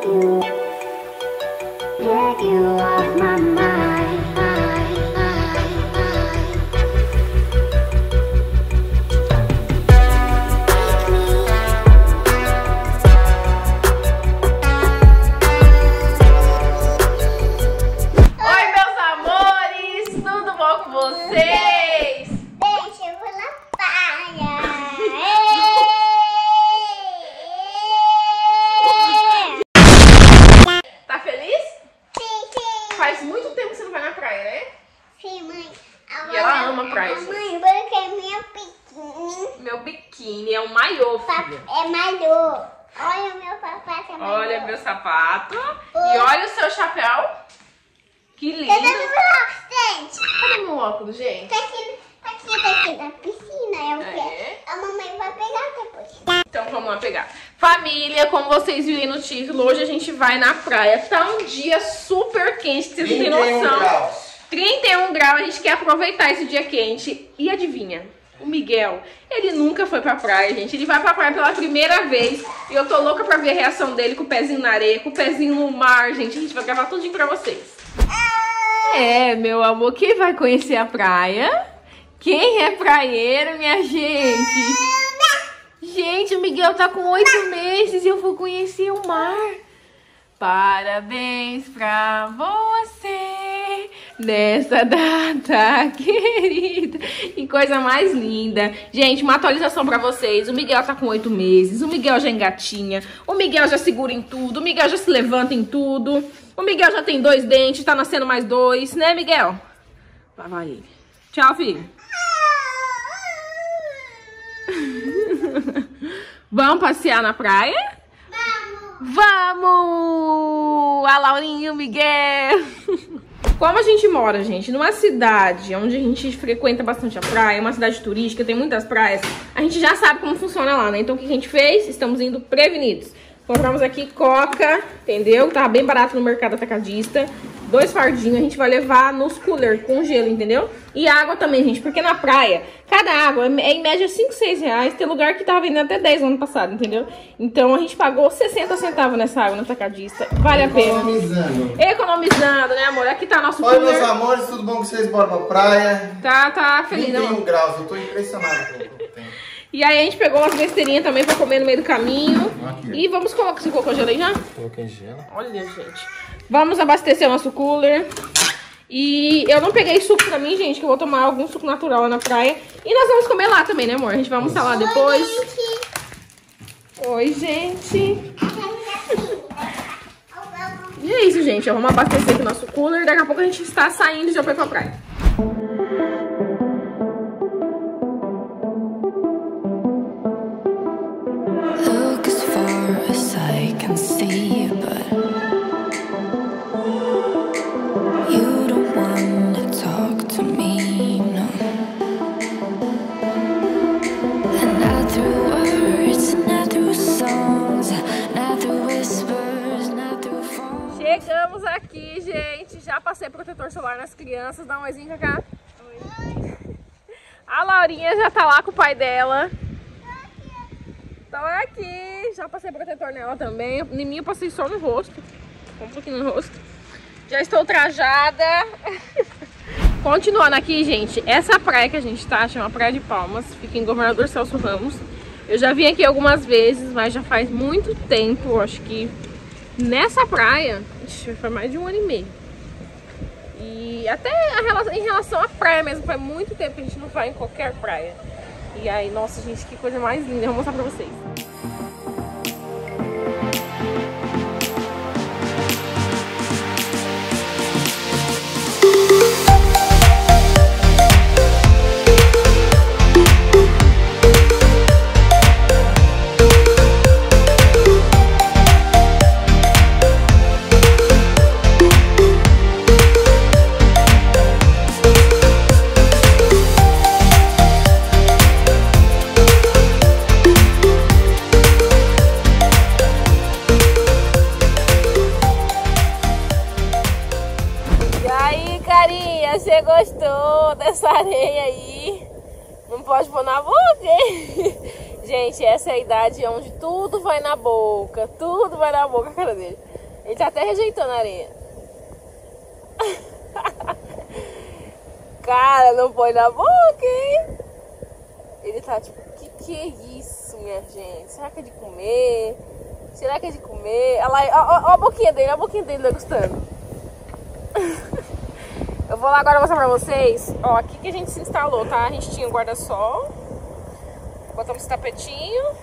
drag you, gente? Tá aqui, tá aqui, tá aqui na piscina. É o quê? É. A mamãe vai pegar depois. Então vamos lá pegar. Família, como vocês viram no título, hoje a gente vai na praia. Tá um dia super quente, que vocês não têm 31 noção. graus. 31 graus, a gente quer aproveitar esse dia quente. E adivinha? O Miguel, ele nunca foi pra praia, gente. Ele vai pra praia pela primeira vez. E eu tô louca pra ver a reação dele com o pezinho na areia, com o pezinho no mar, gente. A gente vai gravar tudinho pra vocês. É, meu amor, quem vai conhecer a praia? Quem é praieiro, minha gente? Gente, o Miguel tá com oito meses e eu vou conhecer o mar. Parabéns pra você nessa data querida. Que coisa mais linda. Gente, uma atualização pra vocês. O Miguel tá com oito meses. O Miguel já engatinha. O Miguel já segura em tudo. O Miguel já se levanta em tudo. O Miguel já tem dois dentes. Tá nascendo mais dois, né, Miguel? Lá vai ele. Tchau, filho. Vamos passear na praia? Vamos! A Laurinha e o Miguel! Como a gente mora, gente, numa cidade onde a gente frequenta bastante a praia, uma cidade turística, tem muitas praias, a gente já sabe como funciona lá, né? Então o que a gente fez? Estamos indo prevenidos. Compramos aqui coca, entendeu? Tava bem barato no mercado atacadista. Dois fardinhos, a gente vai levar nos cooler com gelo, entendeu? E água também, gente, porque na praia, cada água é em média 5, 6 reais. Tem lugar que tava vendendo até 10 no ano passado, entendeu? Então a gente pagou 60 centavos nessa água no atacadista. Vale a pena. Economizando. Economizando, né, amor? Aqui tá nosso Oi, meus cooler. amores, tudo bom com vocês? Bora pra praia? Tá, tá feliz, né, 31 amor? graus, eu tô impressionado com o tempo. E aí a gente pegou umas besteirinhas também pra comer no meio do caminho. Aqui. E vamos colocar. Você colocou gelo aí já? Coloquei gelo. Olha, gente. Vamos abastecer o nosso cooler. E eu não peguei suco pra mim, gente, que eu vou tomar algum suco natural lá na praia. E nós vamos comer lá também, né, amor? A gente vai almoçar lá depois. Oi, gente. E é isso, gente. Vamos abastecer aqui o nosso cooler. Daqui a pouco a gente está saindo já pra ir pra praia. Chegamos aqui, gente. Já passei protetor solar nas crianças. Dá um oizinho, Cacá. A Laurinha já tá lá com o pai dela. Tô aqui. Já passei protetor nela também. Em mim eu passei só no rosto. Um pouquinho no rosto. Já estou trajada. Continuando aqui, gente. Essa praia que a gente tá chama Praia de Palmas. Fica em Governador Celso Ramos. Eu já vim aqui algumas vezes, mas já faz muito tempo. Acho que nessa praia, ixi, foi mais de um ano e meio. E até a rela- em relação à praia mesmo, faz muito tempo que a gente não vai em qualquer praia. E aí, nossa, gente, que coisa mais linda. Eu vou mostrar pra vocês. Areia aí? Não pode pôr na boca, hein? Gente, essa é a idade onde tudo vai na boca. Tudo vai na boca, cara dele. Ele tá até rejeitando a areia. Cara, não põe na boca, hein? Ele tá tipo, que que é isso, minha gente? Será que é de comer? Será que é de comer? Olha lá, ó, ó, ó a boquinha dele, ó a boquinha dele degustando. Eu vou lá agora mostrar pra vocês. Ó, aqui que a gente se instalou, tá? A gente tinha um guarda-sol. Botamos esse tapetinho.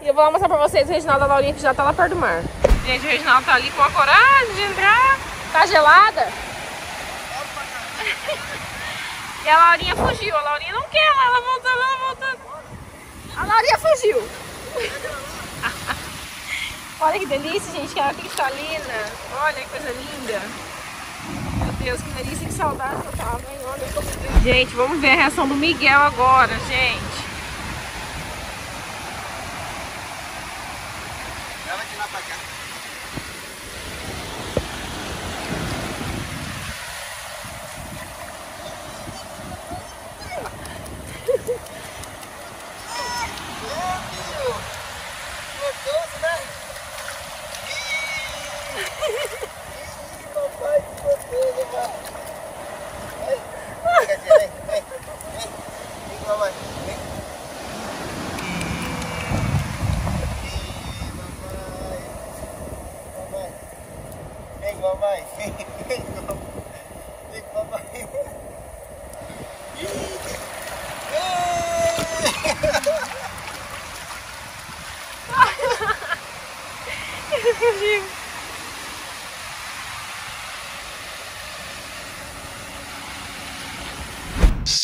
E eu vou lá mostrar pra vocês o Reginaldo da Laurinha que já tá lá perto do mar. Gente, o Reginaldo tá ali com a coragem de entrar. Tá gelada? E a Laurinha fugiu. A Laurinha não quer, ela voltando, ela voltando. A Laurinha fugiu. Olha que delícia, gente, que água cristalina. Olha que coisa linda. Deus, que delícia, que saudade eu tava, hein? Olha, tô... Gente, vamos ver a reação do Miguel agora, gente. Ela que vai pra cá. Gostoso, né? Ih, papai, que gostoso, mano. Vem, vem, vem, vem. Vem com a mamãe, vem. Ih, mamãe. Mamãe. Vem, mamãe. Vem, vem, mamãe. Vem, mamãe. Ih.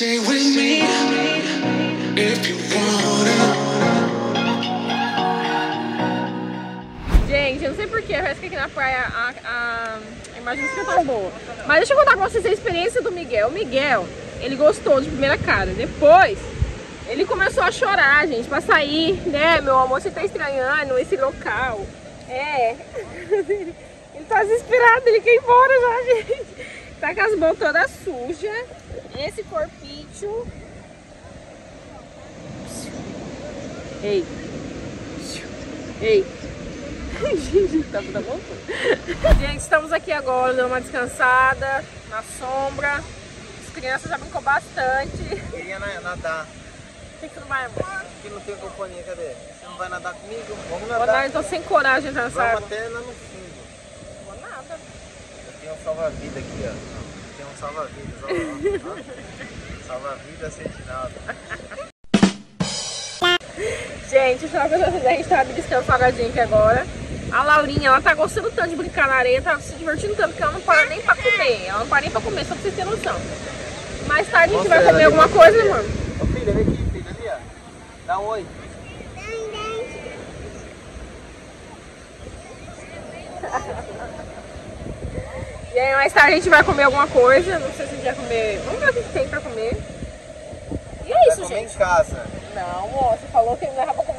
Stay with me if you wanna. Gente, eu não sei porquê, parece que aqui na praia a, a, imagem fica tão boa. Mas deixa eu contar pra vocês a experiência do Miguel. O Miguel, ele gostou de primeira cara. Depois, ele começou a chorar, gente, pra sair, né? Meu amor, você tá estranhando esse local. É. Ele tá desesperado, ele quer ir embora já, gente. Tá com as mãos todas sujas. Esse corpício. Ei. Ei. Gente, tá. Gente, estamos aqui agora, dando uma descansada na sombra. As crianças já brincou bastante. Queria na- nadar. Por que que não vai, amor? Aqui não tem companhia, cadê? Você não vai nadar comigo? Vamos Vou nadar. dar, eu tô sem coragem entrar nessa Vamos até lá no fundo. Não vou nada. Tem um salva-vida aqui, ó. Tem um ó, ó. Salva-vidas Reginaldo. Gente, eu falar pra vocês, a gente tá salgadinho aqui agora. A Laurinha, ela tá gostando tanto de brincar na areia, tá se divertindo tanto que ela não para nem pra comer. Ela não para nem pra comer, só pra vocês terem noção. Mais tarde a gente Mostra vai comer alguma coisa, ela. mano. Ô filha, vem aqui, filha, ali, ó. Dá um oi. E aí mais tarde a gente vai comer alguma coisa. Não sei se a gente vai comer. Vamos ver o que tem pra comer. E é Vai isso, gente. em casa. Não, amor, você falou que não dava pra comer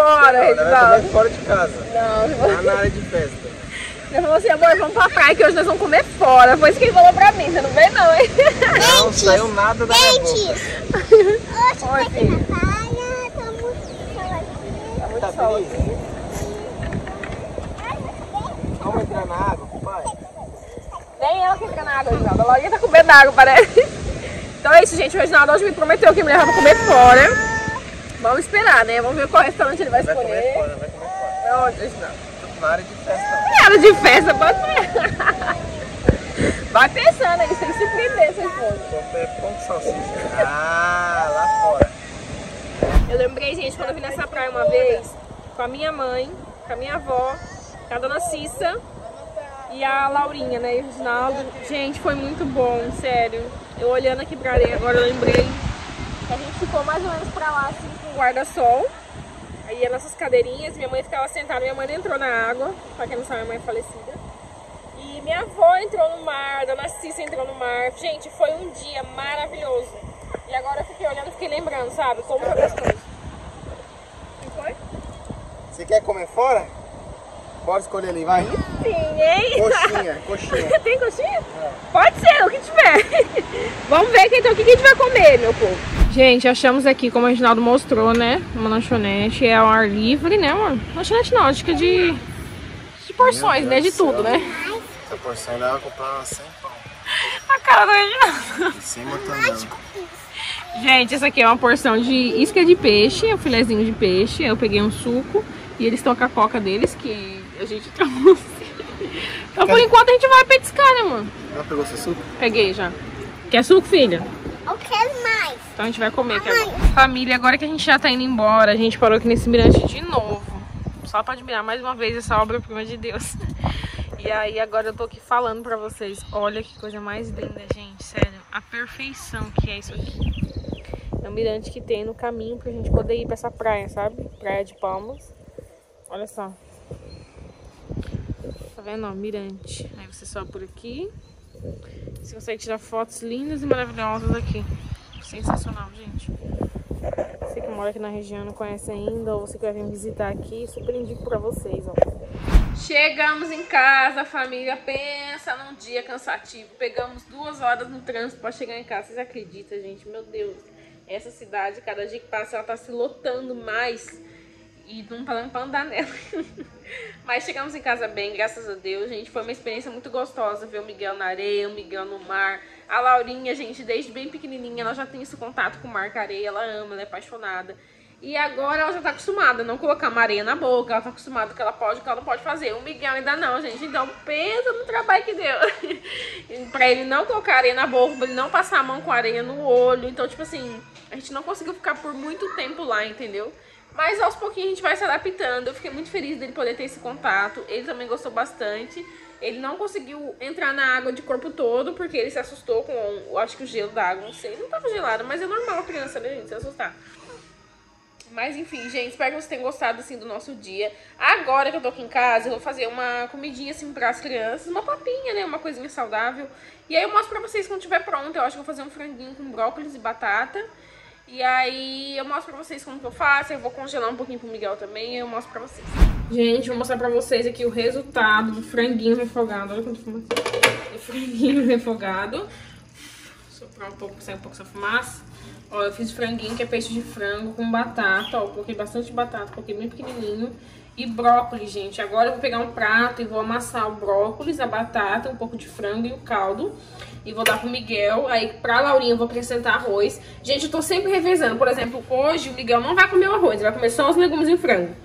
fora, Não, comer fora de casa. Não, falou- Lá na área de festa. ele falou assim, amor, vamos pra praia que hoje nós vamos comer fora. Foi isso que ele falou pra mim, você não vê não, hein? Não saiu nada da minha boca. Dentes. Oi, Hoje tá aqui filho. na praia, estamos falando. Tá muito Tá sol aqui. Vamos entrar na água, pai? Nem ela que entra na água, Reginaldo. A Laurinha tá com medo da água, parece. Então é isso, gente. O Reginaldo hoje me prometeu que me levava pra comer fora. Vamos esperar, né? Vamos ver qual restaurante ele vai Vai escolher. comer fora, vai comer fora. Onde, Reginaldo? Tudo na área de festa. Era de festa, pode. Vai pensando aí, tem que surpreender seu esposo. Pão de salsicha. Ah, lá fora. Eu lembrei, gente, quando eu vim nessa praia uma vez, com a minha mãe, com a minha avó, com a dona Cissa e a Laurinha, né? E o Reginaldo. Gente, foi muito bom, sério. Eu olhando aqui pra areia agora, eu lembrei que a gente ficou mais ou menos pra lá, assim, guarda-sol. Aí as nossas cadeirinhas, minha mãe ficava sentada, minha mãe entrou na água, pra quem não sabe, minha mãe é falecida. E minha avó entrou no mar, dona Cissa entrou no mar. Gente, foi um dia maravilhoso. E agora eu fiquei olhando fiquei lembrando, sabe? Como foi gostoso. Foi? Você quer comer fora? Bora escolher ali, vai. Sim, hein? Coxinha, coxinha. Tem coxinha? Pode ser, o que tiver. Vamos ver então o que a gente vai comer, meu povo. Gente, achamos aqui, como o Reginaldo mostrou, né? Uma lanchonete. É ao ar livre, né, amor? Lanchonete não, acho que é de, de porções, né? De tudo, céu. né? Essa porção ainda vai comprar 100 pão. A cara do Reginaldo. Em cima também. Gente, essa aqui é uma porção de isca de peixe, um filezinho de peixe. Eu peguei um suco e eles estão com a coca deles, que a gente trouxe. Então, por enquanto, a gente vai petiscar, né, mano? Já pegou seu suco? Peguei já. Quer suco, filha? Eu quero mais. Então a gente vai comer aqui agora. Família, agora que a gente já tá indo embora, a gente parou aqui nesse mirante de novo. Só pra admirar mais uma vez essa obra-prima de Deus. E aí agora eu tô aqui falando pra vocês. Olha que coisa mais linda, gente. Sério, a perfeição que é isso aqui. É um mirante que tem no caminho pra gente poder ir pra essa praia, sabe? Praia de Palmas. Olha só. Tá vendo? Ó, mirante. Aí você sobe por aqui. Você consegue tirar fotos lindas e maravilhosas aqui. Sensacional, gente. Você que mora aqui na região não conhece ainda, ou você que vai vir visitar aqui, super indico pra vocês, ó. Chegamos em casa, família. Pensa num dia cansativo. Pegamos duas horas no trânsito pra chegar em casa. Vocês acreditam, gente? Meu Deus. Essa cidade, cada dia que passa, ela tá se lotando mais. E não tá dando pra andar nela. Mas chegamos em casa bem, graças a Deus, gente. Foi uma experiência muito gostosa ver o Miguel na areia, o Miguel no mar. A Laurinha, gente, desde bem pequenininha, ela já tem esse contato com o mar, com a areia. Ela ama, ela é apaixonada. E agora ela já tá acostumada a não colocar uma areia na boca. Ela tá acostumada que ela pode, que ela não pode fazer. O Miguel ainda não, gente. Então pensa no trabalho que deu. pra ele não colocar areia na boca, pra ele não passar a mão com areia no olho. Então, tipo assim, a gente não conseguiu ficar por muito tempo lá, entendeu? Mas aos pouquinhos a gente vai se adaptando. Eu fiquei muito feliz dele poder ter esse contato. Ele também gostou bastante. Ele não conseguiu entrar na água de corpo todo, porque ele se assustou com, acho que o gelo da água, não sei. Não tava gelado, mas é normal a criança, né, gente, se assustar. Mas enfim, gente, espero que vocês tenham gostado assim do nosso dia. Agora que eu tô aqui em casa, eu vou fazer uma comidinha assim pras crianças, uma papinha, né, uma coisinha saudável. E aí eu mostro pra vocês quando tiver pronto. Eu acho que vou fazer um franguinho com brócolis e batata. E aí eu mostro pra vocês como que eu faço. Eu vou congelar um pouquinho pro Miguel também e eu mostro pra vocês. Gente, vou mostrar pra vocês aqui o resultado do franguinho refogado. Olha quanto fumaça. O franguinho refogado. Soprar um pouco, sair um pouco essa fumaça. Ó, eu fiz franguinho, que é peixe de frango com batata. Ó, coloquei bastante batata, coloquei bem pequenininho. E brócolis, gente. Agora eu vou pegar um prato e vou amassar o brócolis, a batata, um pouco de frango e o caldo. E vou dar pro Miguel. Aí pra Laurinha eu vou acrescentar arroz. Gente, eu tô sempre revezando. Por exemplo, hoje o Miguel não vai comer o arroz, ele vai comer só os legumes e o frango.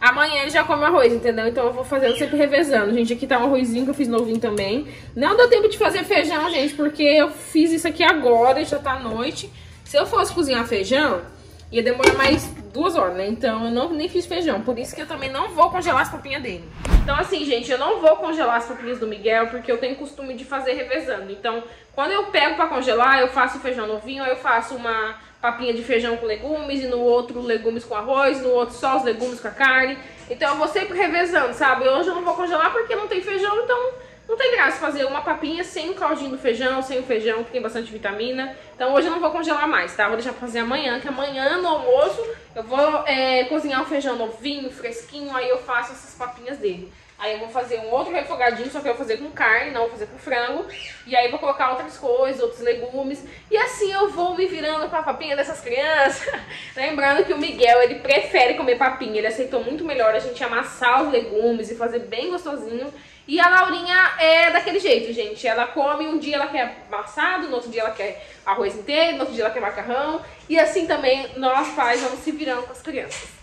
Amanhã ele já come arroz, entendeu? Então eu vou fazendo sempre revezando. Gente, aqui tá um arrozinho que eu fiz novinho também. Não deu tempo de fazer feijão, gente, porque eu fiz isso aqui agora já tá à noite. Se eu fosse cozinhar feijão, ia demorar mais duas horas, né? Então eu não, nem fiz feijão. Por isso que eu também não vou congelar as papinhas dele. Então assim, gente, eu não vou congelar as papinhas do Miguel, porque eu tenho costume de fazer revezando. Então, quando eu pego pra congelar, eu faço feijão novinho, aí eu faço uma papinha de feijão com legumes, e no outro legumes com arroz, no outro só os legumes com a carne. Então eu vou sempre revezando, sabe? Hoje eu não vou congelar porque não tem feijão, então não tem graça fazer uma papinha sem o caldinho do feijão, sem o feijão, que tem bastante vitamina. Então hoje eu não vou congelar mais, tá? Vou deixar pra fazer amanhã, que amanhã no almoço eu vou é, cozinhar o feijão novinho, fresquinho, aí eu faço essas papinhas dele. Aí eu vou fazer um outro refogadinho, só que eu vou fazer com carne, não vou fazer com frango. E aí vou colocar outras coisas, outros legumes. E assim eu vou me virando com a papinha dessas crianças. Lembrando que o Miguel, ele prefere comer papinha. Ele aceitou muito melhor a gente amassar os legumes e fazer bem gostosinho. E a Laurinha é daquele jeito, gente. Ela come, um dia ela quer amassado, no outro dia ela quer arroz inteiro, no outro dia ela quer macarrão. E assim também nós pais vamos se virando com as crianças.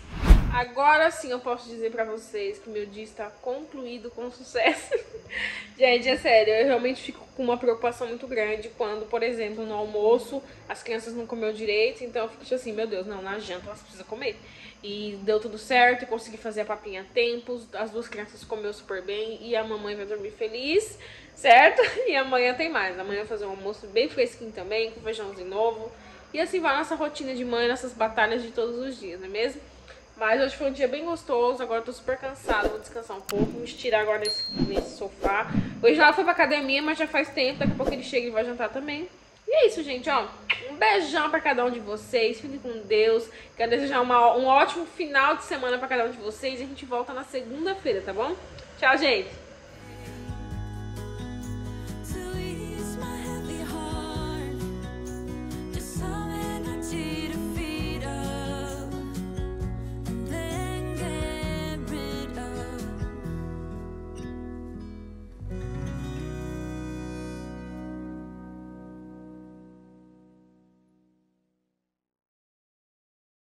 Agora sim eu posso dizer pra vocês que meu dia está concluído com sucesso. Gente, é sério, eu realmente fico com uma preocupação muito grande quando, por exemplo, no almoço as crianças não comeu direito, então eu fico assim, meu Deus, não, na janta elas precisam comer. E deu tudo certo, consegui fazer a papinha a as duas crianças comeu super bem e a mamãe vai dormir feliz, certo? E amanhã tem mais, amanhã eu vou fazer um almoço bem fresquinho também, com feijãozinho novo. E assim vai a nossa rotina de mãe, nossas batalhas de todos os dias, não é mesmo? Mas hoje foi um dia bem gostoso, agora eu tô super cansada, vou descansar um pouco, me estirar agora nesse, nesse sofá. Hoje ela foi pra academia, mas já faz tempo, daqui a pouco ele chega e vai jantar também. E é isso, gente, ó. Um beijão pra cada um de vocês, fiquem com Deus. Quero desejar uma, um ótimo final de semana pra cada um de vocês e a gente volta na segunda-feira, tá bom? Tchau, gente!